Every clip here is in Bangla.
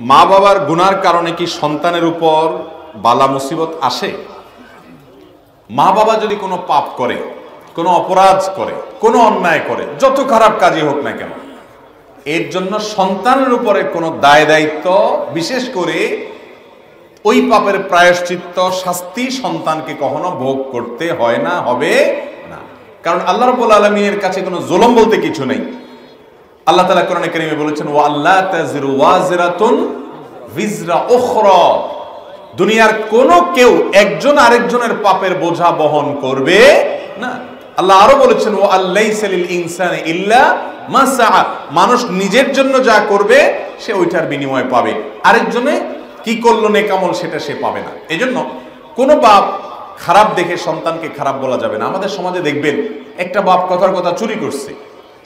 মা বাবার গুনার কারণে কি সন্তানের উপর বালা মুসিবত আসে? মা বাবা যদি কোনো পাপ করে, কোনো অপরাধ করে, কোনো অন্যায় করে, যত খারাপ কাজই হোক না কেন, এর জন্য সন্তানের উপরে কোনো দায় দায়িত্ব, বিশেষ করে ওই পাপের প্রায়শ্চিত্ত শাস্তি সন্তানকে কখনো ভোগ করতে হয় না, হবে না। কারণ আল্লাহ রব্বুল আলমীর কাছে কোনো জোলম বলতে কিছু নেই। আল্লাহ তালা কোরআনে কারিমে বলেছেন ও আল্লাহ ভিজরা দুনিয়ার কোন কেউ একজন আরেকজনের পাপের বোঝা বহন করবে না। আল্লাহ আরও বলেছেন ও আল্লাহ সালিল ইনসান ইল্লা মানুষ নিজের জন্য যা করবে, সে ওইটার বিনিময় পাবে। আরেকজনে কি করল নেকামল সেটা সে পাবে না। এজন্য কোনো বাপ খারাপ দেখে সন্তানকে খারাপ বলা যাবে না। আমাদের সমাজে দেখবেন, একটা বাপ কথার কথা চুরি করছে।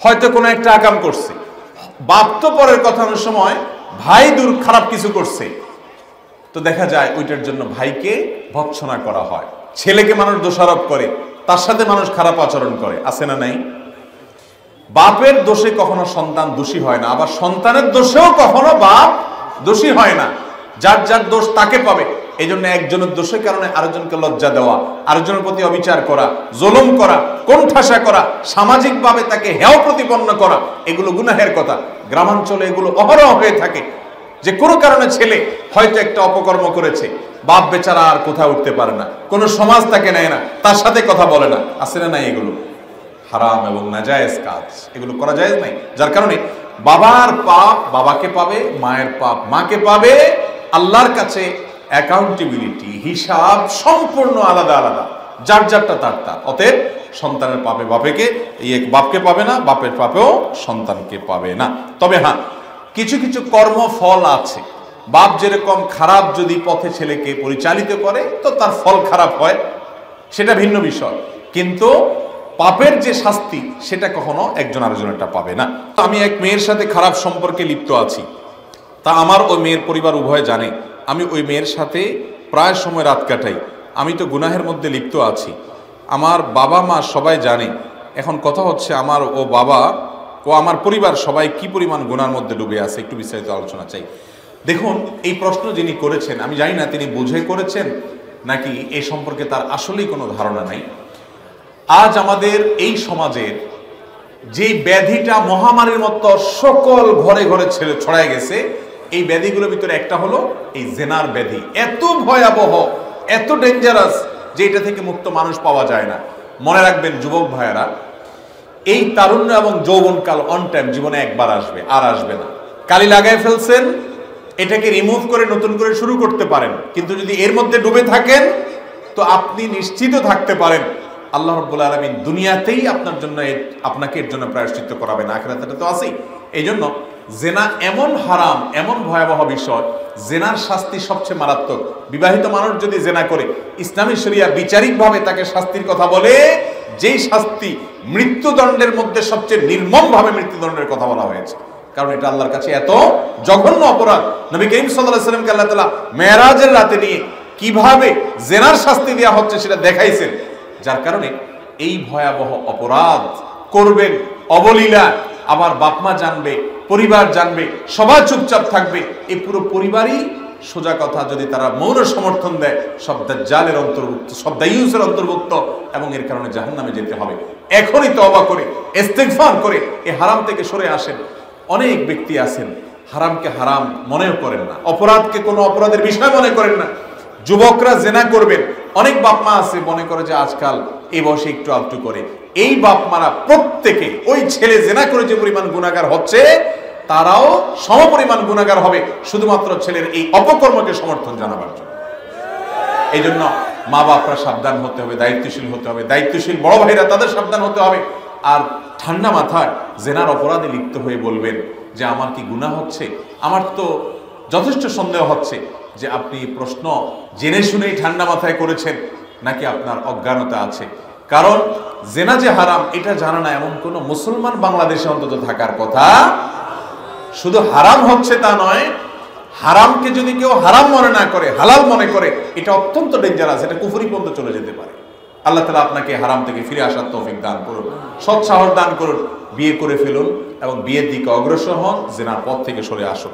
হয়তো কোনো একটা আকাম করছে। বাপ তো পরের কথা অনেক সময় ভাই দূর খারাপ কিছু করছে। তো দেখা যায় ওইটার জন্য ভাইকে ভৎসনা করা হয়। ছেলেকে মানুষ দোষারোপ করে, তার সাথে মানুষ খারাপ আচরণ করে, আছে না নাই? বাপের দোষে কখনো সন্তান দোষী হয় না, আবার সন্তানের দোষেও কখনো বাপ দোষী হয় না। যার যার দোষ তাকে পাবে। এই জন্য একজনের দোষের কারণে আরেকজনকে লজ্জা দেওয়া, আরেকজনের প্রতি অবিচার করা, জোলম করা, কোণঠাসা করা, সামাজিকভাবে তাকে হেয় প্রতিপন্ন করা, এগুলো গুনাহের কথা। গ্রামাঞ্চলে এগুলো অহরহ হয়ে থাকে। যে কোনো কারণে ছেলে হয়তো একটা অপকর্ম করেছে, বাপ বেচারা আর কোথাও উঠতে পারে না, কোনো সমাজ তাকে নেয় না, তার সাথে কথা বলে না আসে না এগুলো? হারাম এবং নাজায়েজ কাজ। এগুলো করা যায় নাই। যার কারণে বাবার পাপ বাবাকে পাবে, মায়ের পাপ মাকে পাবে আল্লাহর কাছে অ্যাকাউন্টেবিলিটি হিসাব সম্পূর্ণ আলাদা আলাদা। যার যারটা তার তার। অতএব সন্তানের পাপে বাপেকে, এই এক বাপকে পাবে না, বাপের পাপেও সন্তানকে পাবে না। তবে হ্যাঁ কিছু কিছু কর্মফল আছে। বাপ যেরকম খারাপ যদি পথে ছেলেকে পরিচালিত করে, তো তার ফল খারাপ হয়। সেটা ভিন্ন বিষয়। কিন্তু পাপের যে শাস্তি, সেটা কখনো একজন আরেকজনেরটা পাবে না। আমি এক মেয়ের সাথে খারাপ সম্পর্কে লিপ্ত আছি। তা আমার ওই মেয়ের পরিবার উভয় জানে। আমি ওই মেয়ের সাথে প্রায় সময় রাত কাটাই। আমি তো গুনাহের মধ্যে লিপ্ত আছি। আমার বাবা মা সবাই জানে। এখন কথা হচ্ছে আমার ও বাবা ও আমার পরিবার সবাই কি পরিমাণ গুনার মধ্যে ডুবে আছে, একটু বিস্তারিত আলোচনা চাই। দেখুন, এই প্রশ্ন যিনি করেছেন, আমি জানি না তিনি বুঝে করেছেন, নাকি এ সম্পর্কে তার আসলেই কোনো ধারণা নাই। আজ আমাদের এই সমাজের যে ব্যাধিটা, মহামারীর মতো সকল ঘরে ঘরে ছেড়ে ছড়ায় গেছে এই ব্যাধিগুলোর ভিতরে একটা হলো এই জেনার ব্যাধি। এত ভয়াবহ, এত ডেঞ্জারাস যে এটা থেকে মুক্ত মানুষ পাওয়া যায় না। মনে রাখবেন, যুবক ভাইয়েরা, এই তারুণ্য এবং যৌবনকাল অন টাইম জীবনে একবার আসবে, আর আসবে না। কালি লাগাই ফেলছেন, এটাকে রিমুভ করে নতুন করে শুরু করতে পারেন। কিন্তু যদি এর মধ্যে ডুবে থাকেন, তো আপনি নিশ্চিত থাকতে পারেন। আল্লাহ রব্বুল আলমিন দুনিয়াতেই আপনার জন্য আপনাকে এর জন্য প্রায়শ্চিত্ত করাবেন, আখেরাতে তো আছেই। এই জন্য জেনা এমন হারাম, এমন ভয়াবহ বিষয়, জেনার শাস্তি সবচেয়ে মারাত্মক। বিবাহিত মানুষ যদি জেনা করে, ইসলামী শরিয়া বিচারিকভাবে তাকে শাস্তির কথা বলে, যেই শাস্তি মৃত্যুদণ্ডের মধ্যে সবচেয়ে নির্মমভাবে মৃত্যুদণ্ডের কথা বলা হয়েছে। কারণ এটা আল্লাহর কাছে এত জঘন্য অপরাধ। নবী করিম সাল্লাহ সাল্লামকে আল্লাহ তালা মেয়েরাজের রাতে নিয়ে কীভাবে জেনার শাস্তি দেওয়া হচ্ছে সেটা দেখাইছেন। যার কারণে এই ভয়াবহ অপরাধ করবেন, অবলীলা, আবার বাপমা জানবে পরিবার জানবে, সবাই চুপচাপ থাকবে এই পুরো পরিবারই সোজা কথা যদি তারা মৌন সমর্থন দেয়, সব দাজ্জালের অন্তর্ভুক্ত, সব দায়ুসের অন্তর্ভুক্ত এবং এর কারণে জাহান নামে যেতে হবে। এখনই তবা করে, ইস্তেগফার করে এই হারাম থেকে সরে আসেন। অনেক ব্যক্তি আছেন, হারামকে হারাম মনেও করেন না, অপরাধকে কোনো অপরাধের বিষয় মনে করেন না। যুবকরা জেনা করবেন, অনেক বাপ মা আছে, মনে করে যে আজকাল এই বয়সে একটু আলটু করে। এই বাপ মারা প্রত্যেকে ওই ছেলে জেনা করে যে পরিমাণ গুণাগার হচ্ছে তারাও সমপরিমাণ গুণাগার হবে, শুধুমাত্র ছেলের এই অপকর্মকে সমর্থন জানাবার জন্য। এই জন্য মা বাপরা সাবধান হতে হবে, দায়িত্বশীল হতে হবে, দায়িত্বশীল বড় ভাইরা তাদের সাবধান হতে হবে। আর ঠান্ডা মাথায় জেনার অপরাধে লিপ্ত হয়ে বলবেন যে, আমার কি গুণা হচ্ছে? আমার তো যথেষ্ট সন্দেহ হচ্ছে যে, আপনি প্রশ্ন জেনে শুনেই ঠান্ডা মাথায় করেছেন নাকি আপনার অজ্ঞানতা আছে? কারণ জেনা যে হারাম, এটা জানা না এমন কোন মুসলমান বাংলাদেশে অন্তত থাকার কথা শুধু হারাম হচ্ছে তা নয়, হারামকে যদি কেউ হারাম মনে না করে, হালাল মনে করে, এটা অত্যন্ত ডেঞ্জারাস এটা কুফুরি পর্যন্ত চলে যেতে পারে। আল্লাহ তালা আপনাকে হারাম থেকে ফিরে আসার তৌফিক দান করুন, সৎ সাহস দান করুন, বিয়ে করে ফেলুন এবং বিয়ের দিকে অগ্রসর হন, জেনার পথ থেকে সরে আসুন।